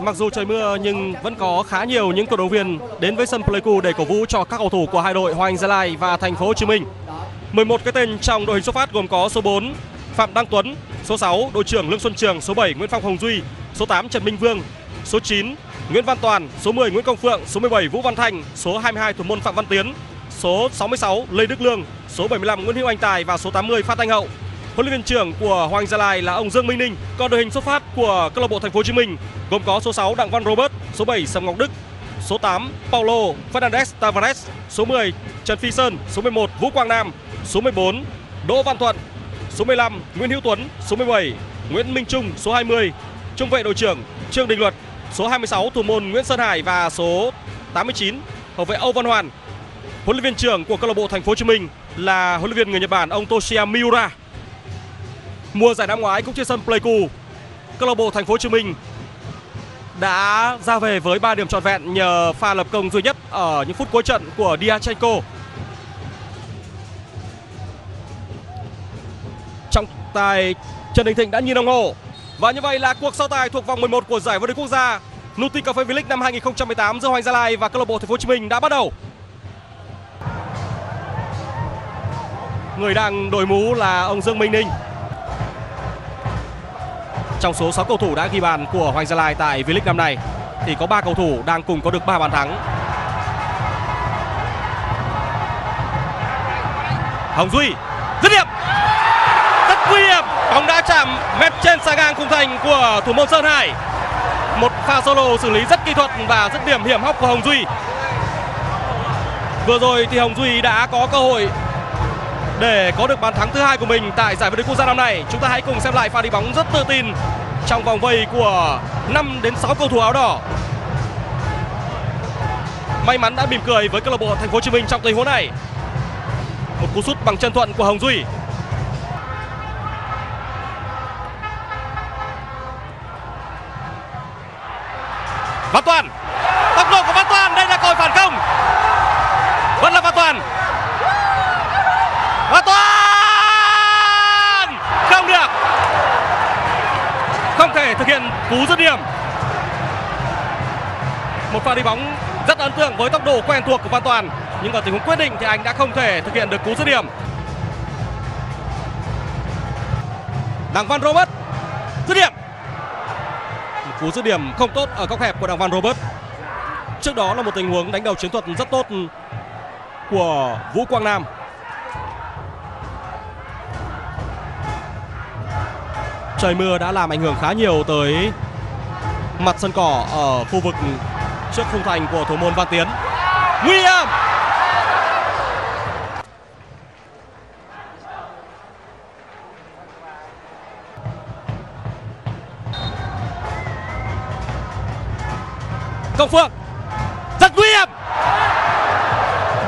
Mặc dù trời mưa nhưng vẫn có khá nhiều những cổ động viên đến với sân Pleiku để cổ vũ cho các cầu thủ của hai đội Hoàng Anh Gia Lai và Thành phố Hồ Chí Minh. 11 cái tên trong đội hình xuất phát gồm có số 4 Phạm Đăng Tuấn, số 6 đội trưởng Lương Xuân Trường, số 7 Nguyễn Phong Hồng Duy, số 8 Trần Minh Vương, số 9 Nguyễn Văn Toàn, số 10 Nguyễn Công Phượng, số 17 Vũ Văn Thành, số 22 thủ môn Phạm Văn Tiến, số 66 Lê Đức Lương, số 75 Nguyễn Hữu Anh Tài và số 80 Phát Anh Hậu. Huấn luyện viên trưởng của Hoàng Gia Lai là ông Dương Minh Ninh. Còn đội hình xuất phát của câu lạc bộ Thành phố Hồ Chí Minh gồm có số 6 Đặng Văn Robert, số 7 Sầm Ngọc Đức, số 8 Paulo Fernandez Tavares, số 10 Trần Phi Sơn, số 11 Vũ Quang Nam, số 14 Đỗ Văn Thuận, số 15 Nguyễn Hữu Tuấn, số 17 Nguyễn Minh Trung, số 20 trung vệ đội trưởng Trương Đình Luật, số 26 thủ môn Nguyễn Sơn Hải và số 89 hậu vệ Âu Văn Hoàn. Huấn luyện viên trưởng của câu lạc bộ Thành phố Hồ Chí Minh là huấn luyện viên người Nhật Bản ông Toshiya Miura. Mùa giải năm ngoái cũng trên sân Pleiku, câu lạc bộ Thành phố Hồ Chí Minh đã ra về với 3 điểm trọn vẹn nhờ pha lập công duy nhất ở những phút cuối trận của Diachenko. Trọng tài Trần Đình Thịnh đã nhìn đồng hồ và như vậy là cuộc so tài thuộc vòng 11 của giải vô địch quốc gia Nuti Cafe V-League năm 2018 giữa Hoàng Gia Lai và câu lạc bộ Thành phố Hồ Chí Minh đã bắt đầu. Người đang đội mũ là ông Dương Minh Ninh. Trong số 6 cầu thủ đã ghi bàn của Hoàng Gia Lai tại V-League năm nay, thì có 3 cầu thủ đang cùng có được 3 bàn thắng. Hồng Duy, dứt điểm! Rất nguy hiểm! Bóng đã chạm mép trên xa ngang khung thành của thủ môn Sơn Hải. Một pha solo xử lý rất kỹ thuật và dứt điểm hiểm hóc của Hồng Duy. Vừa rồi thì Hồng Duy đã có cơ hội để có được bàn thắng thứ hai của mình tại giải vô địch quốc gia năm nay. Chúng ta hãy cùng xem lại pha đi bóng rất tự tin trong vòng vây của 5 đến 6 cầu thủ áo đỏ. May mắn đã mỉm cười với câu lạc bộ Thành phố Hồ Chí Minh trong tình huống này. Một cú sút bằng chân thuận của Hồng Duy. Văn Toàn tốc độ của Văn Toàn đây là cơ hội phản công vẫn là Văn Toàn Văn Toàn không được không thể thực hiện cú dứt điểm. Một pha đi bóng rất ấn tượng với tốc độ quen thuộc của Văn Toàn, nhưng ở tình huống quyết định thì anh đã không thể thực hiện được cú dứt điểm. Đặng Văn Robert, dứt điểm. Một cú dứt điểm không tốt ở góc hẹp của Đặng Văn Robert. Trước đó là một tình huống đánh đầu chiến thuật rất tốt của Vũ Quang Nam. Trời mưa đã làm ảnh hưởng khá nhiều tới mặt sân cỏ ở khu vực trước khung thành của thủ môn Văn Tiến. Nguy hiểm! Công Phượng, rất nguy hiểm!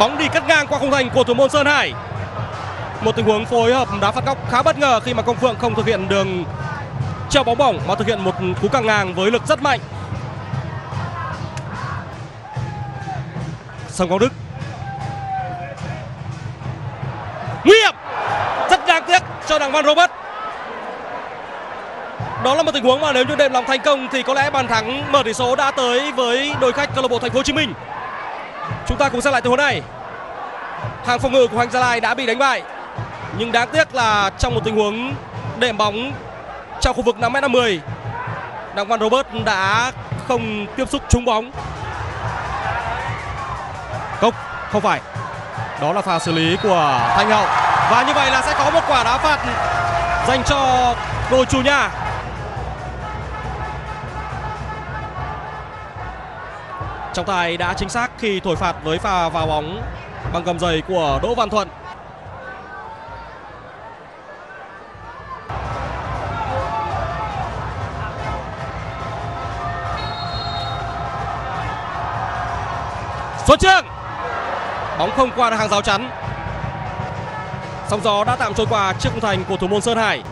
Bóng đi cắt ngang qua khung thành của thủ môn Sơn Hải. Một tình huống phối hợp đá phạt góc khá bất ngờ khi mà Công Phượng không thực hiện đường treo bóng bổng mà thực hiện một cú căng ngang với lực rất mạnh Sông Quang Đức nguy hiểm rất đáng tiếc cho đặng Văn Robert đó là một tình huống mà nếu như đệm lòng thành công thì có lẽ bàn thắng mở tỷ số đã tới với đội khách câu lạc bộ Thành phố Hồ Chí Minh. Chúng ta cùng xem lại tình huống này. Hàng phòng ngự của Hoàng Gia Lai đã bị đánh bại. Nhưng đáng tiếc là trong một tình huống đệm bóng trong khu vực 5m50, Đặng Văn Robert đã không tiếp xúc trúng bóng. Không, không phải. Đó là pha xử lý của Thanh Hậu. Và như vậy là sẽ có một quả đá phạt dành cho đội chủ nhà Trọng tài đã chính xác khi thổi phạt với pha vào bóng bằng gầm giày của Đỗ Văn Thuận. Xuân Trương Bóng không qua được hàng rào chắn. Sóng gió đã tạm trôi qua trước khung thành của thủ môn Sơn Hải.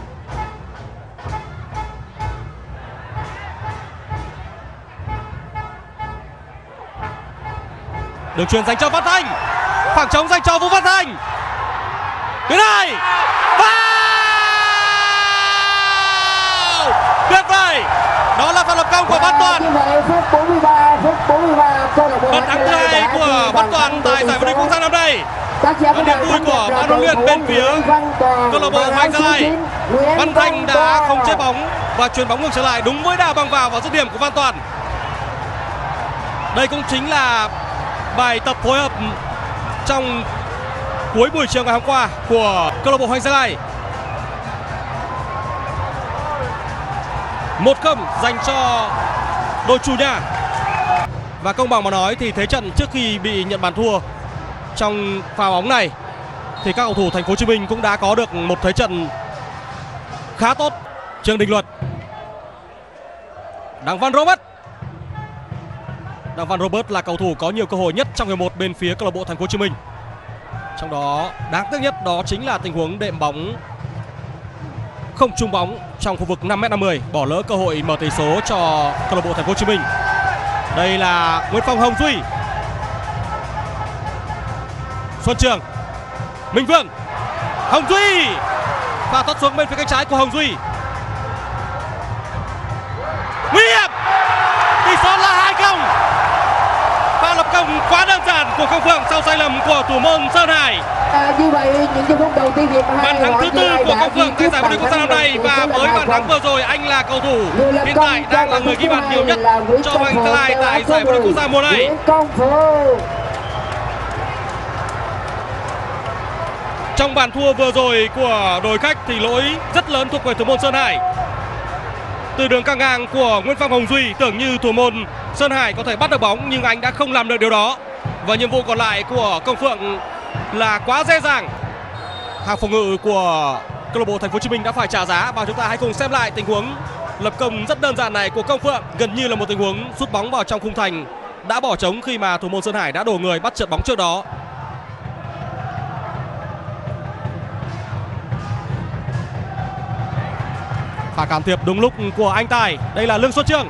Đường truyền dành cho Văn Thanh. Khoảng trống dành cho Vũ Văn Thanh. Tuyến này Vào! Tuyệt vời Đó là pha lập công của Văn toàn tại giải vô địch quốc gia năm nay. Và niềm vui của ban huấn luyện bên phía câu lạc bộ Hoàng Gia Lai. Văn Thanh đã không chế bóng và chuyền bóng ngược trở lại đúng với đà băng vào và dứt điểm của Văn Toàn. Đây cũng chính là bài tập phối hợp trong cuối buổi chiều ngày hôm qua của câu lạc bộ Hoàng Gia Lai. Một không dành cho đội chủ nhà và công bằng mà nói thì thế trận trước khi bị nhận bàn thua trong pha bóng này thì các cầu thủ thành phố Hồ Chí Minh cũng đã có được một thế trận khá tốt. Trương Đình Luật, Đặng Văn Robert. Đặng Văn Robert là cầu thủ có nhiều cơ hội nhất trong hiệp một bên phía câu lạc bộ thành phố Hồ Chí Minh. Trong đó đáng tiếc nhất đó chính là tình huống đệm bóng không trung bóng trong khu vực 5m50 bỏ lỡ cơ hội mở tỷ số cho câu lạc bộ thành phố Hồ Chí Minh. Đây là Nguyễn Phong Hồng Duy. Xuân Trường. Minh Vương. Hồng Duy. Và thoát xuống bên phía cánh trái của Hồng Duy. Của công phượng sau sai lầm của thủ môn Sơn Hải À, như vậy những giây phút đầu tiên hiệp hai bàn thắng thứ tư của công phượng tại giải vô địch quốc gia năm nay và với bàn thắng vừa rồi anh là cầu thủ hiện tại đang là người ghi bàn nhiều nhất cho Hoàng Gia Lai tại giải vô địch quốc gia mùa này Trong bàn thua vừa rồi của đội khách thì lỗi rất lớn thuộc về thủ môn Sơn Hải. Từ đường căng ngang của Nguyễn Phong Hồng Duy tưởng như thủ môn Sơn Hải có thể bắt được bóng nhưng anh đã không làm được điều đó. Và nhiệm vụ còn lại của Công Phượng là quá dễ dàng. Hàng phòng ngự của câu lạc bộ Thành phố Hồ Chí Minh đã phải trả giá. Và chúng ta hãy cùng xem lại tình huống lập công rất đơn giản này của Công Phượng, gần như là một tình huống sút bóng vào trong khung thành đã bỏ trống khi mà thủ môn Sơn Hải đã đổ người bắt trượt bóng trước đó. pha can thiệp đúng lúc của anh Tài. Đây là Lương Xuân Trường.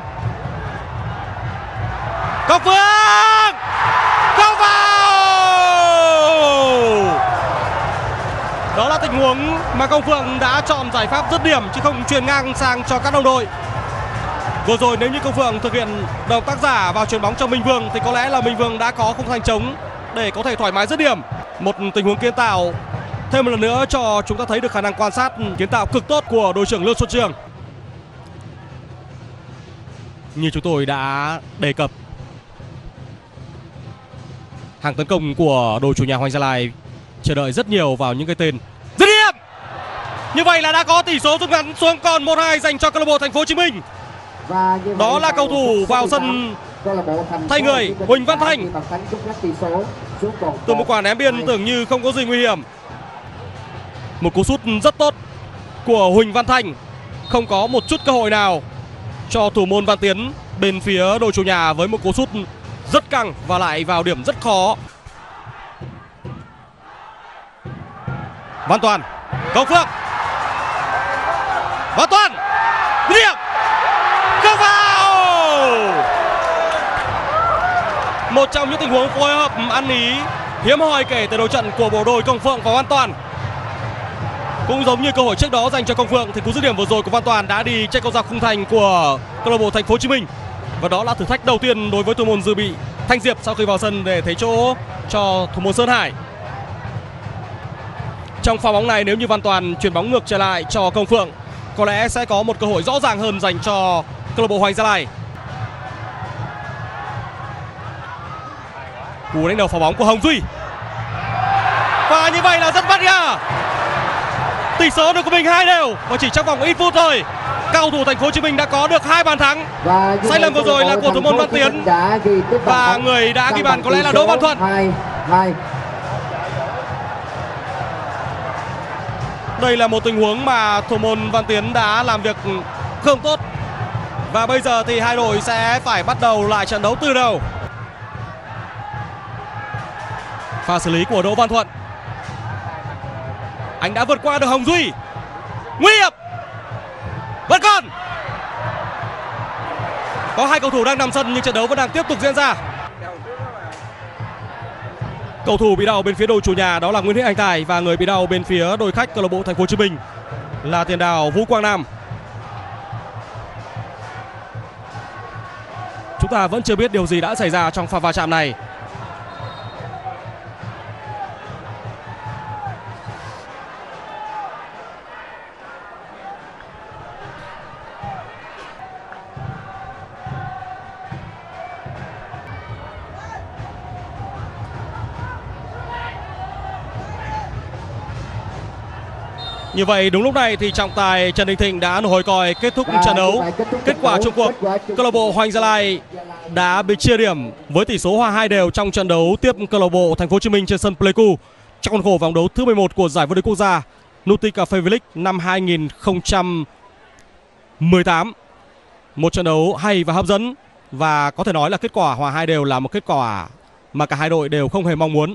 Công phượng không vào đó là tình huống mà Công Phượng đã chọn giải pháp dứt điểm chứ không truyền ngang sang cho các đồng đội vừa rồi nếu như Công Phượng thực hiện động tác giả vào chuyền bóng cho Minh Vương thì có lẽ là Minh Vương đã có khung thành trống để có thể thoải mái dứt điểm một tình huống kiến tạo thêm một lần nữa cho chúng ta thấy được khả năng quan sát kiến tạo cực tốt của đội trưởng Lương Xuân Trường. Như chúng tôi đã đề cập, hàng tấn công của đội chủ nhà Hoàng Gia Lai chờ đợi rất nhiều vào những cái tên. Như vậy là đã có tỷ số rút ngắn xuống còn 1-2 dành cho câu lạc bộ Thành phố Hồ Chí Minh. Đó là cầu thủ vào sân thay người, Huỳnh Văn Thanh. Từ một quả ném biên tưởng như không có gì nguy hiểm. Một cú sút rất tốt của Huỳnh Văn Thanh Không có một chút cơ hội nào cho thủ môn Văn Tiến bên phía đội chủ nhà với một cú sút rất căng và lại vào điểm rất khó. Văn Toàn, Cầu Phượng. Văn Toàn, điểm. Không vào. Một trong những tình huống phối hợp ăn ý hiếm hoi kể từ đầu trận của bộ đôi Công Phượng và Văn Toàn. Cũng giống như cơ hội trước đó dành cho Công Phượng thì cú dứt điểm vừa rồi của Văn Toàn đã đi trên cầu dọc khung thành của câu lạc bộ Thành phố Hồ Chí Minh. Và đó là thử thách đầu tiên đối với thủ môn dự bị Thanh Diệp sau khi vào sân để thấy chỗ cho thủ môn Sơn Hải. Trong pha bóng này nếu như Văn Toàn chuyển bóng ngược trở lại cho Công Phượng có lẽ sẽ có một cơ hội rõ ràng hơn dành cho câu lạc bộ Hoàng Gia Lai. Cú đánh đầu phá bóng của Hồng Duy. Và như vậy là rất bắt ga. Tỷ số được của mình hai đều và chỉ trong vòng ít phút thôi. Cầu thủ Thành phố Hồ Chí Minh đã có được hai bàn thắng Sai lầm vừa rồi là của thủ môn Văn Tiến. Và người đã ghi bàn có lẽ là Đỗ Văn Thuận. hai hai Đây là một tình huống mà thủ môn Văn Tiến đã làm việc không tốt. Và bây giờ thì hai đội sẽ phải bắt đầu lại trận đấu từ đầu. Pha xử lý của Đỗ Văn Thuận. Anh đã vượt qua được Hồng Duy. Nguy hiểm. Vẫn còn. Có hai cầu thủ đang nằm sân nhưng trận đấu vẫn đang tiếp tục diễn ra. Cầu thủ bị đau bên phía đội chủ nhà đó là Nguyễn Hữu Anh Tài và người bị đau bên phía đội khách câu lạc bộ Thành phố Hồ Chí Minh là tiền đạo Vũ Quang Nam. Chúng ta vẫn chưa biết điều gì đã xảy ra trong pha va chạm này. Như vậy đúng lúc này thì trọng tài Trần Đình Thịnh đã hồi còi kết thúc trận đấu. kết quả chung cuộc, câu lạc bộ Hoàng Gia Lai đã bị chia điểm với tỷ số hòa hai đều trong trận đấu tiếp câu lạc bộ Thành phố Hồ Chí Minh trên sân Pleiku trong khuôn khổ vòng đấu thứ 11 của giải vô địch quốc gia Nutica Cafe V-League năm 2018. Một trận đấu hay và hấp dẫn và có thể nói là kết quả hòa hai đều là một kết quả mà cả hai đội đều không hề mong muốn.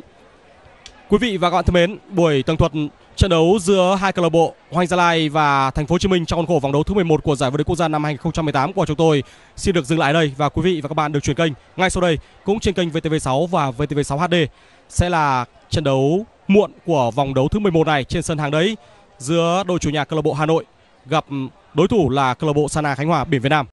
Quý vị và các bạn thân mến, buổi tường thuật trận đấu giữa hai câu lạc bộ Hoàng Gia Lai và Thành phố Hồ Chí Minh trong khuôn khổ vòng đấu thứ 11 của giải vô địch quốc gia năm 2018 của chúng tôi xin được dừng lại đây và quý vị và các bạn được chuyển kênh ngay sau đây cũng trên kênh VTV6 và VTV6 HD sẽ là trận đấu muộn của vòng đấu thứ 11 này trên sân hàng đấy giữa đội chủ nhà câu lạc bộ Hà Nội gặp đối thủ là câu lạc bộ Sana Khánh Hòa Biển Việt Nam.